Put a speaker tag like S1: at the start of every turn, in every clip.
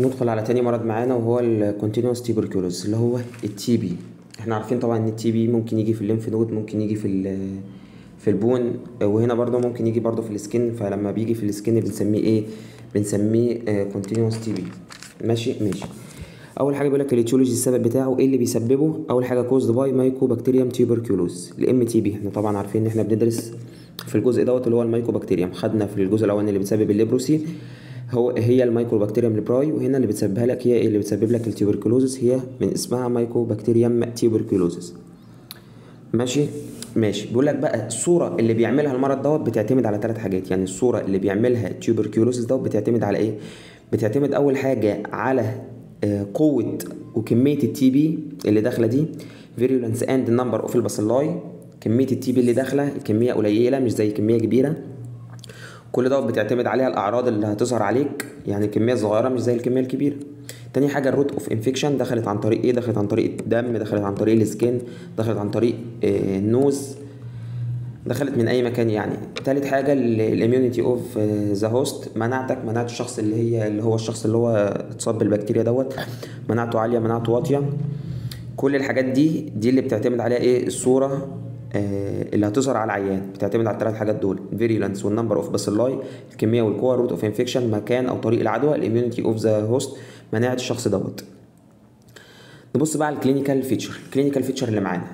S1: ندخل على تاني مرض معانا وهو ال cutaneous tuberculosis اللي هو ال TB إحنا عارفين طبعا إن ال TB ممكن يجي في ال lymph node ممكن يجي في في ال bone وهنا برضه ممكن يجي برضه في ال skin فلما بيجي في ال skin بنسميه إيه؟ بنسميه cutaneous TB ماشي؟ ماشي. أول حاجة بيقول لك ال etiology السبب بتاعه إيه اللي بيسببه؟ أول حاجة caused by Mycobacterium tuberculosis ال MTB إحنا طبعا عارفين إن إحنا بندرس في الجزء دوت اللي هو ال Mycobacterium خدنا في الجزء الأولاني اللي بتسبب ال leprosy. هو هي ال Mycobacterium leprae وهنا اللي بتسببها لك هي اللي بتسبب لك ال tuberculosis هي من اسمها Mycobacterium tuberculosis ماشي؟ ماشي. بيقول لك بقى الصورة اللي بيعملها المرض دوت بتعتمد على ثلاث حاجات. يعني الصورة اللي بيعملها ال tuberculosis دوت بتعتمد على إيه؟ بتعتمد أول حاجة على آه، قوة وكمية ال TB اللي داخلة the virulence and number of ال bacilli كمية ال TB اللي داخلة الكمية قليلة مش زي كمية كبيرة. كل ده بتعتمد عليها الأعراض اللي هتظهر عليك يعني كمية صغيرة مش زي الكمية الكبيرة. تاني حاجة ال route of infection دخلت عن طريق إيه؟ دخلت عن طريق الدم دخلت عن طريق ال skin دخلت عن طريق آه، ال nose دخلت من أي مكان يعني. تالت حاجة ال immunity of the host مناعتك مناعة الشخص اللي هي اللي هو الشخص اللي هو اتصاب بالبكتيريا دوت مناعته عالية مناعته واطية. كل الحاجات دي دي اللي بتعتمد عليها إيه؟ الصورة اللي هتظهر على العيان بتعتمد على الثلاث حاجات دول virulence وال number of bacilli الكمية والقوة route of infection مكان أو طريق العدوى ال immunity of the host مناعة الشخص دوت. نبص بقى على ال clinical feature ال clinical feature اللي معانا.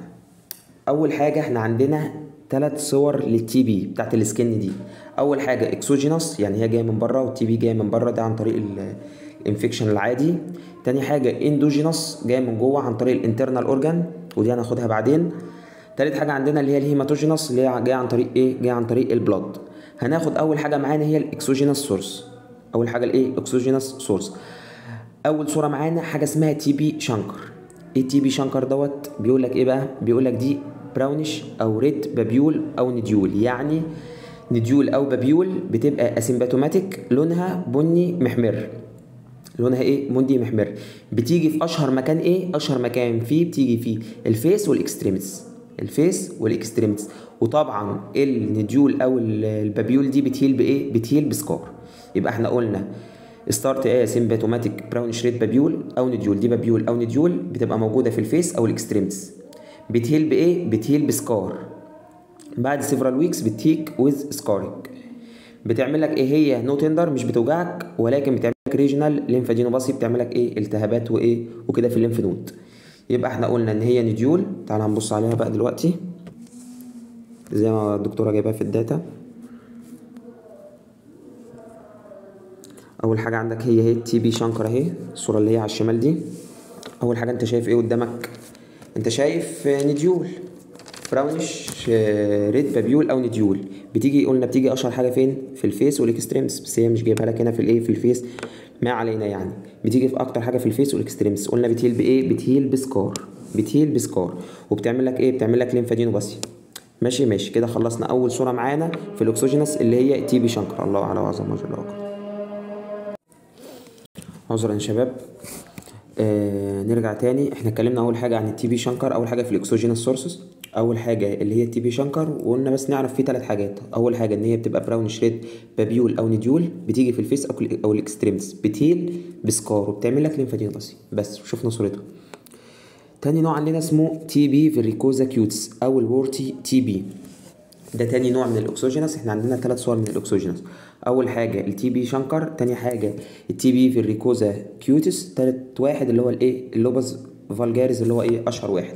S1: أول حاجة إحنا عندنا ثلاث صور لل TB بتاعت ال skin دي. أول حاجة exogenous يعني هي جاية من بره وال TB جاية من بره ده عن طريق ال- ال infection العادي. تاني حاجة endogenous جاية من جوه عن طريق ال internal organ ودي هناخدها بعدين. تالت حاجة عندنا اللي هي ال hematogenous اللي هي جاية عن طريق إيه؟ جاية عن طريق ال blood هناخد أول حاجة معانا هي ال exogenous source أول حاجة الإيه؟ exogenous source أول صورة معانا حاجة اسمها TB chancre إيه TB chancre دوت؟ بيقول لك إيه بقى؟ بيقول لك دي brownish أو red papule أو nodule يعني nodule أو papule بتبقى asymptomatic لونها بني محمر. لونها إيه؟ بني محمر. بتيجي في أشهر مكان إيه؟ أشهر مكان فيه بتيجي فيه الفيس والاكستريميتس الفيس والاكستريميتس وطبعا ال nodule أو ال- ال papule دي بت heal بإيه؟ بت heal ب scar يبقى إحنا قلنا start asymptomatic brownish red papule أو nodule دي papule أو nodule بتبقى موجودة في ال face أو ال extremities بت heal بإيه؟ بت heal ب scar بعد several weeks بت heal with scarring بتعمل لك إيه؟ هي non tender مش بتوجعك ولكن بتعمل لك regional lymphadenopathy بتعمل لك إيه؟ التهابات وإيه؟ وكده في ال lymph node يبقى إحنا قلنا إن هي nodule تعال هنبص عليها بقى دلوقتي. زي ما الدكتورة جايبها في ال data. أول حاجة عندك هي هي TB chancre اهي الصورة اللي هي على الشمال دي. أول حاجة أنت شايف إيه قدامك؟ أنت شايف nodule brownish آه، red papule أو nodule بتيجي قلنا بتيجي أشهر حاجة فين؟ في ال face وال extremes. بس هي مش جايبها لك هنا في الايه في ال face. ما علينا يعني. بتيجي في أكتر حاجة في ال face وال extremes. قلنا بت heal بإيه؟ بتهيل بسكار بتهيل بسكار وبتعمل لك إيه؟ بتعمل لك lymphadenopathy ماشي ماشي. كده خلصنا أول صورة معانا في ال exogenous اللي هي TB chancre الله اعلى وعظم وجل وكرم عذرا يا شباب. آه نرجع تاني. إحنا اتكلمنا أول حاجة عن ال TB chancre أول حاجة في ال exogenous sources أول حاجة اللي هي ال TB chancre وقلنا بس نعرف فيه ثلاث حاجات. أول حاجة إن هي بتبقى brownish red papule أو nodule بتيجي في ال face أو ال extremes. بت heal ب scar وبتعمل لك lymphadenopathy بس شفنا صورتها تاني نوع عندنا اسمه TB verrucosa cutis أو ال warty TB. ده تاني نوع من ال exogenous إحنا عندنا ثلاث صور من ال exogenous أول حاجة ال TB chancre. تاني حاجة ال TB verrucosa cutis تالت واحد اللي هو الايه ال lupus vulgaris اللي هو إيه؟ أشهر واحد.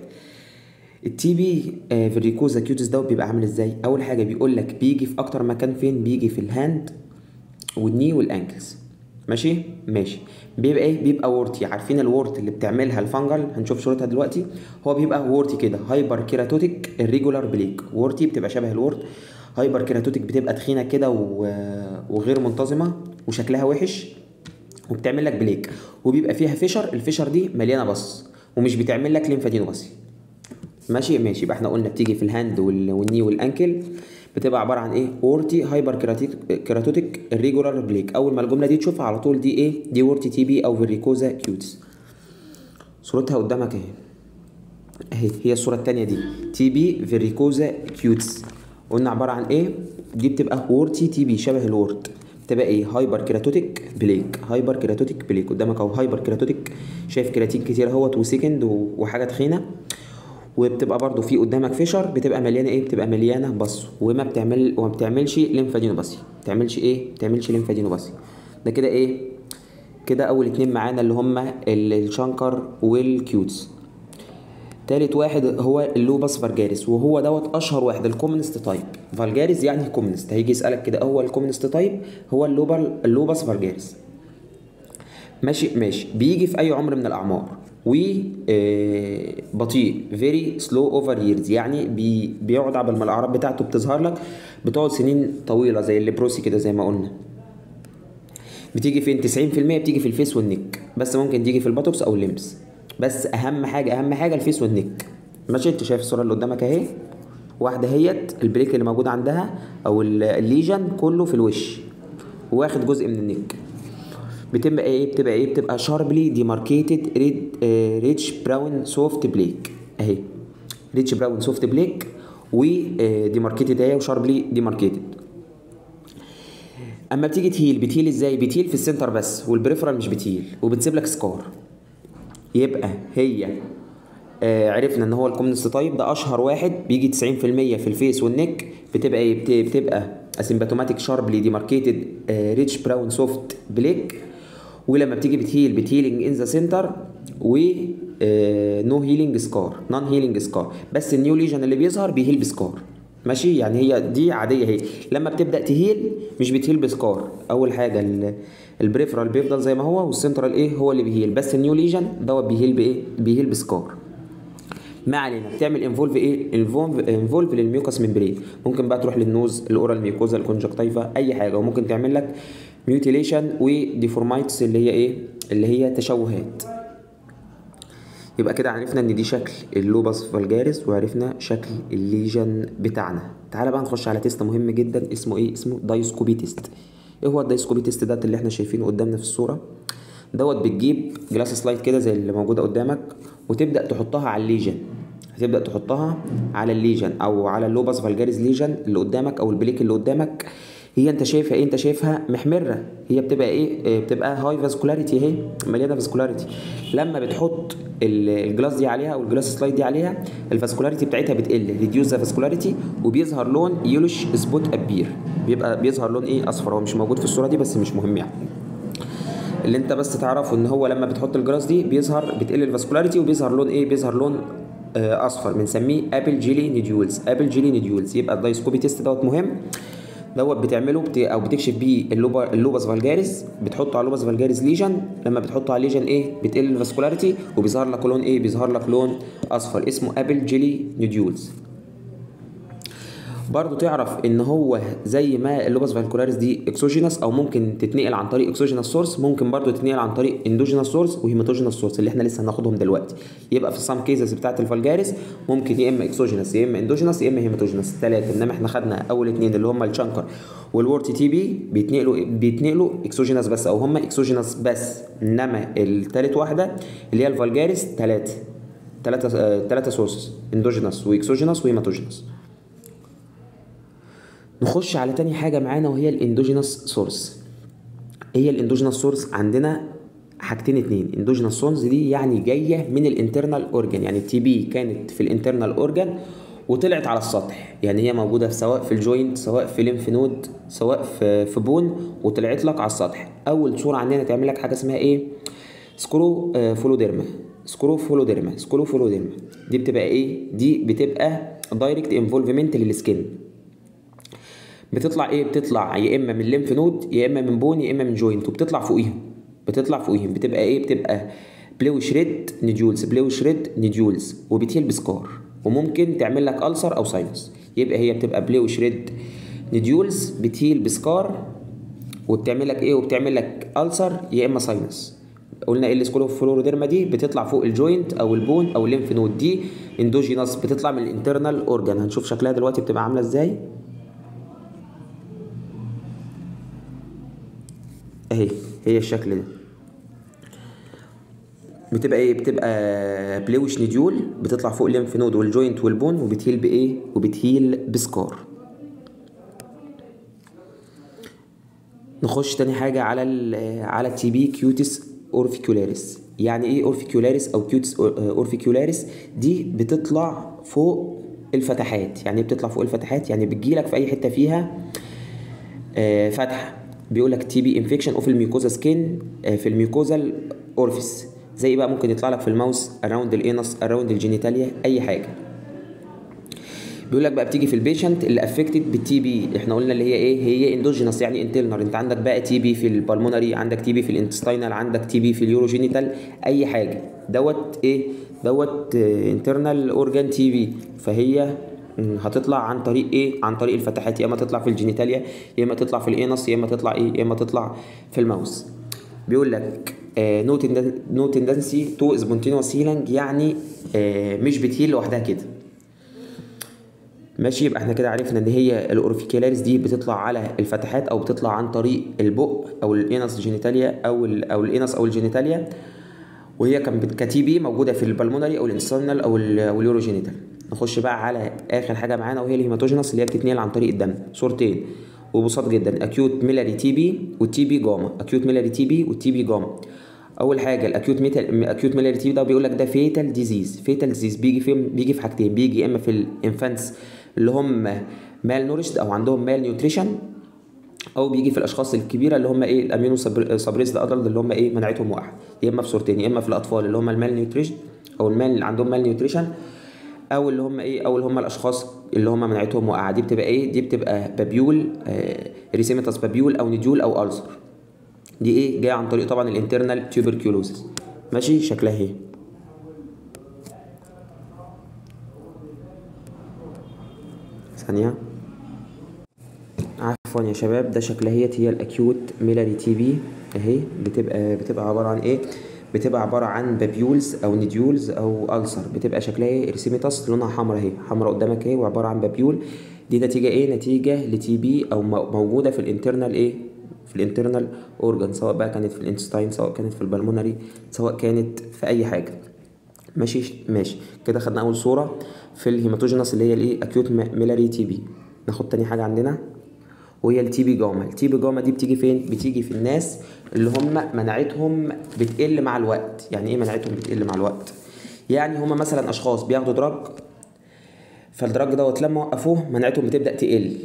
S1: ال TB verrucosa cutis ده بيبقى عامل إزاي؟ أول حاجة بيقول لك بيجي في أكتر مكان فين؟ بيجي في ال hand وال knee وال ankles. ماشي؟ ماشي. بيبقى إيه؟ بيبقى warty. عارفين ال wart اللي بتعملها ال fungal هنشوف صورتها دلوقتي. هو بيبقى warty كده hyperkeratotic irregular plaque warty بتبقى شبه ال wart. hyperkeratotic بتبقى تخينة كده وغير منتظمة وشكلها وحش وبتعمل لك plaque وبيبقى فيها fissure. ال fissure دي مليانة pus. ومش بتعمل لك lymphadenopathy ماشي؟ ماشي يبقى إحنا قلنا بتيجي في ال hand وال- وال knee وال ankle بتبقى عبارة عن إيه؟ warty hyperkeratotic irregular plaque أول ما الجملة دي تشوفها على طول دي إيه؟ دي warty TB أو verrucosa cutis. صورتها قدامك أهي. أهي هي الصورة الثانية دي. TB verrucosa cutis قلنا عبارة عن إيه؟ دي بتبقى warty TB شبه ال wart. تبقى إيه؟ hyperkeratotic plaque hyperkeratotic plaque قدامك أهو hyperkeratotic شايف كيراتين كتير أهوت وسكند وحاجة تخينة. وبتبقى برضو في قدامك fissure بتبقى مليانة إيه؟ بتبقى مليانة pus وما بتعمل وما بتعملش lymphadenopathy ما بتعملش إيه؟ ما بتعملش lymphadenopathy ده كده إيه؟ كده أول اتنين معانا اللي هما ال- ال chancre وال cutis. تالت واحد هو ال lupus vulgaris وهو دوت أشهر واحد ال commonest type. vulgaris يعني commonest هيجي يسألك كده هو ال commonest type؟ هو ال lupal ال lupus vulgaris. ماشي ماشي. بيجي في أي عمر من الأعمار. و آه، بطيء very slow over years يعني بي بيقعد عبال ما الأعراض بتاعته بتظهر لك بتقعد سنين طويلة زي ال leprosy كده زي ما قلنا. بتيجي فين؟ 90% بتيجي في ال face وال neck بس ممكن تيجي في ال buttocks أو ال limbs. بس أهم حاجة أهم حاجة ال face وال neck ماشي انت شايف الصورة اللي قدامك أهي؟ واحدة هي ال plaque اللي موجود عندها أو ال- ال lesion كله في الوش. واخد جزء من ال neck بتبقى إيه؟ بتبقى إيه؟ بتبقى sharply demarcated red reddish brown soft plaque اهي. reddish brown soft plaque و demarcated اهي و sharply demarcated اما بتيجي ت heal بت heal إزاي؟ بت heal في ال center بس وال peripheral مش بت heal وبتسيب لك scar يبقى هي آه عرفنا ان هو ال commonest type ده اشهر واحد بيجي 90% في ال face وال neck بتبقى إيه؟ بت- بتبقى asymptomatic sharply demarcated reddish brown soft plaque ولما بتيجي بت heal بت healing in the center و no healing scar non healing scar بس ال new lesion اللي بيظهر بي heal ب scar. ماشي؟ يعني هي دي عادية هي. لما بتبدأ ت heal مش بت heal ب scar. أول حاجة ال- ال peripheral بيفضل زي ما هو والسنترال إيه هو اللي بي heal. بس ال new lesion دوت بي heal بإيه؟ بي heal ب scar. ما علينا. بتعمل involve إيه؟ involve لل mucous membrane ممكن بقى تروح لل nose ال oral mucosa ال conjunctiva أي حاجة. وممكن تعمل لك mutilation و deformities اللي هي إيه؟ اللي هي تشوهات. يبقى كده عرفنا إن دي شكل ال lupus vulgaris وعرفنا شكل ال lesion بتاعنا. تعالى بقى نخش على test مهم جدا اسمه إيه؟ اسمه diascopy test إيه هو ال diascopy test ده اللي إحنا شايفينه قدامنا في الصورة؟ دوت بتجيب glass slide كده زي اللي موجودة قدامك وتبدأ تحطها على ال lesion. هتبدأ تحطها على ال lesion أو على ال lupus vulgaris lesion اللي قدامك أو ال plaque اللي قدامك. هي انت شايفها إيه؟ انت شايفها محمرة. هي بتبقى إيه؟ آه، بتبقى high vascularity اهي مليانة vascularity لما بتحط ال- ال glass دي عليها أو ال glass slide دي عليها ال vascularity بتاعتها بتقل reduce the vascularity وبيظهر لون yellowish spot appear بيبقى بيظهر لون إيه؟ أصفر. هو مش موجود في الصورة دي بس مش مهم يعني. اللي انت بس تعرفه ان هو لما بتحط ال glass دي بيظهر بتقل ال vascularity وبيظهر لون إيه؟ بيظهر لون آه، أصفر. بنسميه apple jelly nodules apple jelly nodules يبقى ال diascopy test دوت مهم. دوت بتعمله بت... أو بتكشف بيه ال lupu ال lupus vulgaris بتحطه على ال lupus vulgaris lesion. لما بتحطه على lesion إيه بتقل ال vascularity وبيظهر لك لون إيه بيظهر لك لون أصفر اسمه apple jelly nodules برضو تعرف إن هو زي ما ال lupus vulgaris دي exogenous أو ممكن تتنقل عن طريق exogenous source ممكن برضو تتنقل عن طريق endogenous source و hematogenous source اللي إحنا لسه هناخدهم دلوقتي. يبقى في ال some cases بتاعت ال vulgaris ممكن يا إما exogenous يا إما endogenous يا إما hematogenous ثلاثة إنما إحنا خدنا أول اثنين اللي هم ال chancre وال warty TB بيتنقلوا بيتنقلوا exogenous بس أو هم exogenous بس. إنما الثالث واحدة اللي هي ال vulgaris ثلاثة ثلاثة ثلاثة sources endogenous و exogenous و hematogenous نخش على تاني حاجة معانا وهي ال endogenous source. هي ال endogenous source عندنا حاجتين اتنين. endogenous source دي يعني جاية من ال internal organ يعني ال TB كانت في ال internal organ وطلعت على السطح. يعني هي موجودة سواء في ال joint سواء في lymph node سواء في في bone وطلعت لك على السطح. أول صورة عندنا تعمل لك حاجة اسمها إيه؟ scro آه، fuloderma. scrofuloderma. scrofuloderma. دي بتبقى إيه؟ دي بتبقى direct involvement لل skin بتطلع إيه؟ بتطلع يا إما من lymph node يا إما من bone يا إما من joint وبتطلع فوقيهم. بتطلع فوقيهم. بتبقى إيه؟ بتبقى bluish red nodules bluish red nodules وبت heal ب scar. وممكن تعمل لك ulcer أو sinus يبقى هي بتبقى bluish red nodules بت heal ب scar. وبتعمل لك إيه؟ وبتعمل لك ulcer يا إما sinus قلنا إيه ال scrofuloderma دي؟ بتطلع فوق ال joint أو ال bone أو ال lymph node دي. endogenous بتطلع من ال internal organ هنشوف شكلها دلوقتي بتبقى عاملة إزاي. اهي هي الشكل ده. بتبقى إيه؟ بتبقى bluish nodule بتطلع فوق الليمف نود والجوينت والبون وبتهيل بإيه؟ وبت heal ب scar. نخش تاني حاجة على ال على ال TB cutis orificialis يعني إيه orificialis أو cutis orificialis دي بتطلع فوق الفتحات. يعني إيه بتطلع فوق الفتحات؟ يعني بتجيلك في أي حتة فيها آه، فتحة. بيقول لك TB infection of ال mucosa skin في ال mucosal orifice زي بقى ممكن يطلع لك في ال mouth around ال anus around ال genitalia أي حاجة. بيقول لك بقى بتيجي في ال patient اللي affected بال TB إحنا قلنا اللي هي إيه؟ هي endogenous يعني internal أنت عندك بقى TB في ال pulmonary عندك TB في ال intestinal عندك TB في ال urogenital أي حاجة. دوت إيه؟ دوت internal organ TB فهي هتطلع عن طريق إيه؟ عن طريق الفتحات. يا إما تطلع في ال genitalia يا إما تطلع في ال anus يا إما تطلع إيه؟ يا إما تطلع في ال mouth. بيقول لك no tendency to spontaneous healing يعني آه، مش بت heal لوحدها كده. ماشي؟ يبقى إحنا كده عرفنا إن هي ال orificialis دي بتطلع على الفتحات أو بتطلع عن طريق البق أو ال anus genitalia أو أو ال anus أو ال genitalia. وهي كان بت- ك TB موجودة في ال pulmonary أو ال intestinal أو ال أو ال urogenital نخش بقى على آخر حاجة معانا وهي ال hematogenous اللي هي بتتنقل عن طريق الدم. صورتين. وبساط جدا. acute miliary TB وال TB gumma. acute miliary TB وال TB gumma. أول حاجة ال acute miliary acute miliary TB ده بيقول لك ده fatal disease fatal disease بيجي فين بيجي في حاجتين. بيجي إما في ال infants اللي هم malnourished أو عندهم malnutrition أو بيجي في الأشخاص الكبيرة اللي هم إيه ال immuno suppressed adult اللي هم إيه مناعتهم واقعه يا إما في صورتين يا إما في الأطفال اللي هم ال malnutrition أو ال mal اللي عندهم malnutrition أو اللي هم إيه أو اللي هم الأشخاص اللي هم مناعتهم واقعة. دي بتبقى إيه؟ دي بتبقى papule erythematous papule أو nodule أو ulcer دي إيه؟ جاية عن طريق طبعا ال internal tuberculosis ماشي؟ شكلها إيه؟ ثانية. عفوا يا شباب ده شكلها هي ال acute miliary TB أهي بتبقى بتبقى عبارة عن إيه؟ بتبقى عبارة عن papules أو nodules أو ulcer بتبقى شكلها إيه؟ erythematous لونها حمرا أهي. حمرا قدامك أهي وعبارة عن papule. دي نتيجة إيه؟ نتيجة ل TB أو مو- موجودة في ال internal إيه؟ في ال internal organ سواء بقى كانت في ال intestine سواء كانت في ال pulmonary سواء كانت في أي حاجة. ماشي؟ ماشي. كده خدنا أول صورة في ال hematogenous اللي هي الإيه؟ acute miliary TB ناخد تاني حاجة عندنا. وهي ال TB gumma. ال TB gumma دي بتيجي فين؟ بتيجي في الناس اللي هم مناعتهم بتقل مع الوقت. يعني إيه مناعتهم بتقل مع الوقت؟ يعني هم مثلا أشخاص بياخدوا drug فال drug دوت لما وقفوه مناعتهم بتبدأ تقل.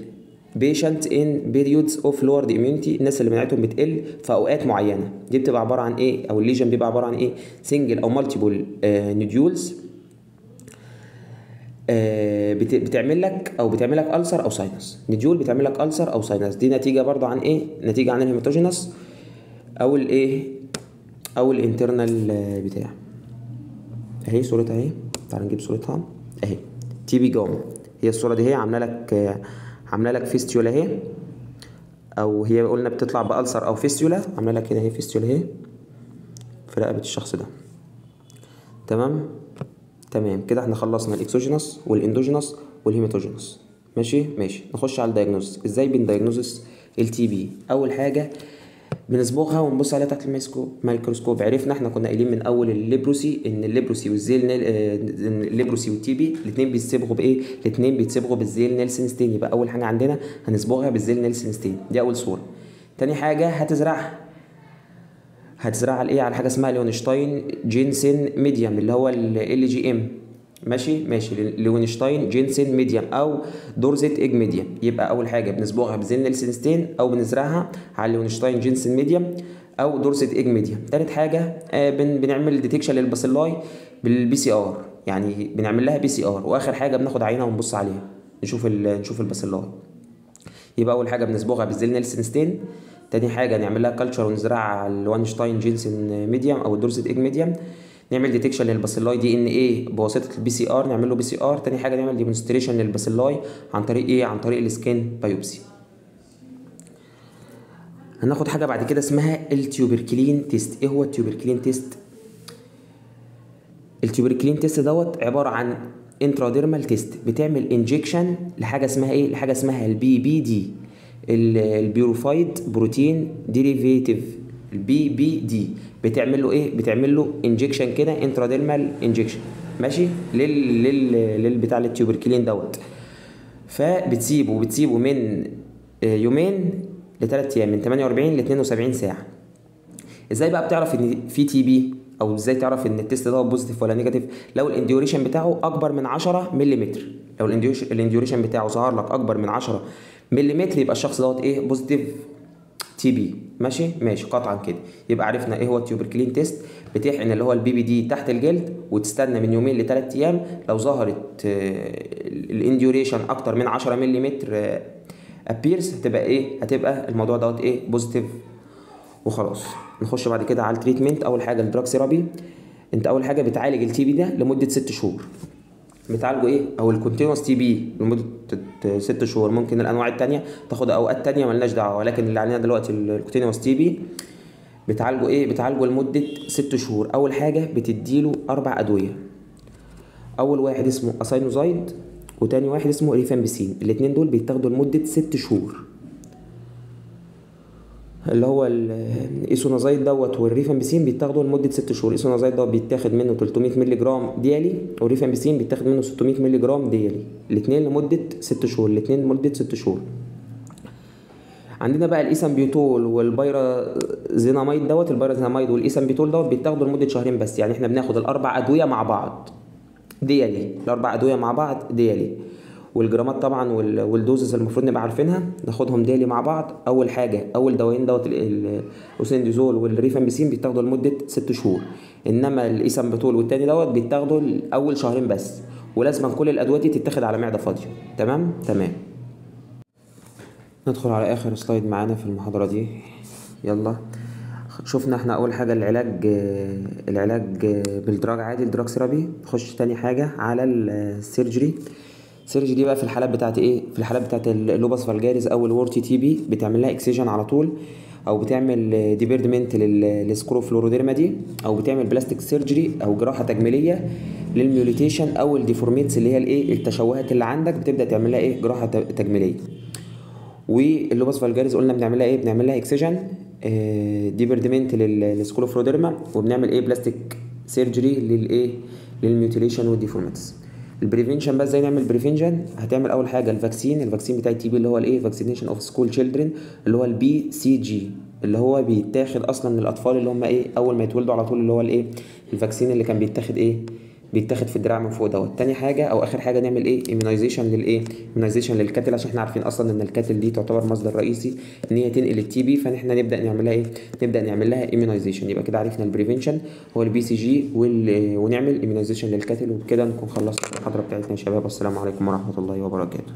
S1: Patient in periods of lowered immunity الناس اللي مناعتهم بتقل في أوقات معينة. دي بتبقى عبارة عن إيه؟ أو ال lesion بيبقى عبارة عن إيه؟ single أو multiple بت- بتعمل لك أو بتعمل لك ulcer أو sinus nodule بتعمل لك ulcer أو sinus دي نتيجة برضو عن إيه؟ نتيجة عن ال hematogenous أو الايه أو ال internal بتاع. أهي صورتها أهي. تعال نجيب صورتها. أهي. TB gumma هي الصورة دي هي عاملة لك آه، عاملة لك fistula أهي. أو هي قلنا بتطلع ب ulcer أو fistula عاملة لك هنا أهي fistula أهي. في رقبه الشخص ده. تمام؟ تمام. كده إحنا خلصنا ال exogenous وال endogenous وال hematogenous ماشي؟ ماشي. نخش على ال diagnosis إزاي بن diagnosis ال TB أول حاجة بنصبغها ونبص عليها تحت الميكروسكوب ميكروسكوب. عرفنا إحنا كنا قايلين من أول ال leprosy إن ال leprosy وال Ziehl-Neel آه، ال leprosy وال TB الاثنين بيتصبغوا بإيه؟ الاثنين بيتصبغوا بال Ziehl-Neelsen stain. يبقى أول حاجة عندنا هنصبغها بال Ziehl-Neelsen stain. دي أول صورة. تاني حاجة هتزرعها. هتزرع على إيه على حاجة اسمها Löwenstein-Jensen medium اللي هو LJM. ماشي؟ ماشي. Löwenstein-Jensen medium أو Dorset egg medium يبقى أول حاجة بنصبغها ب Ziehl-Neelsen stain أو بنزرعها على Löwenstein-Jensen medium أو Dorset egg medium تالت حاجة آه بن بنعمل detection لل bacilli بال PCR يعني بنعمل لها PCR وآخر حاجة بناخد عينة ونبص عليها. نشوف ال نشوف ال bacilli يبقى أول حاجة بنصبغها بال Ziehl-Neelsen stain تاني حاجة نعمل لها culture ونزرعها على Löwenstein-Jensen medium أو ال Dorset egg medium نعمل detection لل bacilli DNA بواسطة ال PCR نعمل له PCR تاني حاجة نعمل demonstration لل bacilli عن طريق إيه؟ عن طريق ال skin biopsy هناخد حاجة بعد كده اسمها ال tuberculin test إيه هو ال tuberculin test ال tuberculin test دوت عبارة عن intradermal test بتعمل injection لحاجة اسمها إيه؟ لحاجة اسمها ال PPD ال purified protein derivative ال PPD بتعمل له إيه؟ بتعمل له injection كده intradermal injection ماشي؟ لل لل للبتاع ال tuberculin دوت. فبتسيبه بتسيبه من آه، يومين لتلات أيام من 48 ل 72 ساعة. إزاي بقى بتعرف إن في TB أو إزاي تعرف إن ال test ده positive ولا negative لو ال induration بتاعه أكبر من 10 ملم لو ال induration بتاعه ظهر لك أكبر من 10 ملم يبقى الشخص دوت إيه؟ positive TB ماشي؟ ماشي قطعا كده. يبقى عرفنا إيه هو ال tuberculin test بتحقن اللي هو ال PPD تحت الجلد وتستنى من يومين لثلاث أيام. لو ظهرت ال induration أكتر من 10 ملم appears هتبقى إيه؟ هتبقى الموضوع دوت إيه؟ positive وخلاص. نخش بعد كده على ال treatment أول حاجة ال drug therapy أنت أول حاجة بتعالج ال TB ده لمدة ست شهور. بتعالجه إيه؟ أو ال cutaneous TB لمدة ست شهور. ممكن الأنواع التانية تاخد أوقات تانية ملناش دعوة ولكن اللي علينا دلوقتي ال cutaneous TB بتعالجه إيه؟ بتعالجه لمدة ست شهور. أول حاجة بتديله أربع أدوية. أول واحد اسمه isoniazid وتاني واحد اسمه ريفامبيسين الاتنين دول بيتاخدوا لمدة ست شهور. اللي هو ال Isoniazid دوت والريفامبيسين بيتاخدوا لمدة ست شهور. ال Isoniazid دوت بيتاخد منه 300 مللي جرام daily وال Rifampicin بيتاخد منه 600 مللي جرام daily. الاثنين لمدة ست شهور الاثنين لمدة ست شهور. عندنا بقى ال Ethambutol وال Pyrazinamide دوت. ال Pyrazinamide وال Ethambutol دوت بيتاخدوا لمدة شهرين بس. يعني إحنا بناخد الأربع أدوية مع بعض daily. الأربع أدوية مع بعض daily. والجرامات طبعا وال doses المفروض نبقى عارفينها ناخدهم daily مع بعض. أول حاجة أول دوايين دوت ال Isoniazid وال Rifampicin بيتاخدوا لمدة ست شهور. إنما الايسامبتول والتاني دوت بيتاخدوا اول شهرين بس ولازم كل الأدوية دي تتاخد على معدة فاضية. تمام؟ تمام. ندخل على آخر slide معانا في المحاضرة دي. يلا. شفنا إحنا أول حاجة العلاج العلاج بال drug عادي ال drug therapy. نخش تاني حاجة على ال surgery. ال surgery دي بقى في الحالات بتاعت إيه؟ في الحالات بتاعت ال lupus vulgaris أو ال warty TB بتعمل لها excision على طول أو بتعمل debridement لل scrofuloderma دي أو بتعمل plastic surgery أو جراحة تجميلية لل mutilation أو ال deformities اللي هي الإيه؟ التشوهات اللي عندك بتبدأ تعمل لها إيه؟ جراحة تجميلية. وال lupus vulgaris قلنا بنعمل لها إيه؟ بنعمل لها excision debridement لل scrofuloderma وبنعمل إيه؟ plastic surgery للايه لل mutilation وال deformities ال prevention بقى إزاي نعمل prevention هتعمل أول حاجة ال vaccine ال vaccine بتاع ال TB اللي هو الايه vaccination of school children اللي هو ال BCG اللي هو بيتاخد أصلا للاطفال اللي هم إيه أول ما يتولدوا على طول اللي هو الايه ال vaccine اللي كان بيتاخد إيه؟ بيتاخد في الدراع من فوق دوت. تاني حاجة أو آخر حاجة نعمل إيه؟ immunization للايه immunization لل cattle عشان إحنا عارفين أصلا إن ال cattle دي تعتبر مصدر رئيسي إن هي تنقل ال TB فإحنا نبدأ نعمل لها إيه؟ نبدأ نعمل لها immunization يبقى كده عرفنا ال prevention هو ال BCG ونعمل immunization لل cattle وبكده نكون خلصنا المحاضره بتاعتنا يا شباب. والسلام عليكم ورحمة الله وبركاته.